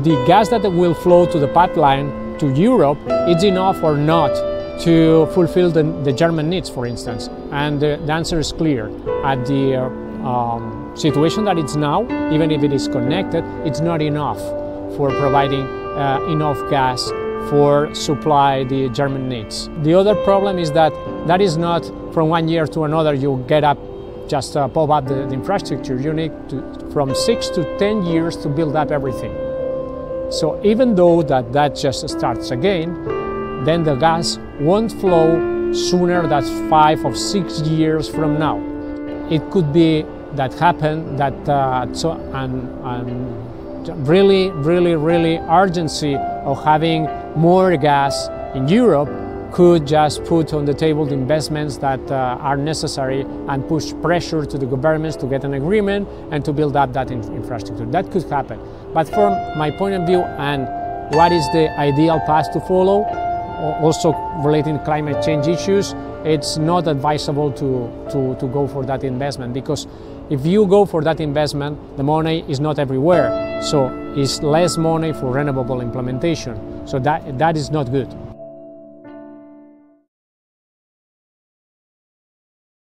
the gas that will flow to the pipeline to Europe is enough or not to fulfill the, the German needs, for instance. And the, the answer is clear. At the uh, um, situation that it's now, even if it is connected, it's not enough for providing uh, enough gas for supply the German needs. The other problem is that that is not from one year to another you get up just uh, pop up the, the, infrastructure. You need to, from six to ten years to build up everything. So even though that that just starts again, then the gas won't flow sooner than five or six years from now. It could be that happen that uh, so and, and really, really, really urgency of having more gas in Europe could just put on the table the investments that uh, are necessary and push pressure to the governments to get an agreement and to build up that in infrastructure. That could happen. But from my point of view and what is the ideal path to follow, also relating climate change issues, it's not advisable to, to, to go for that investment because if you go for that investment, the money is not everywhere. So it's less money for renewable implementation. So that, that is not good.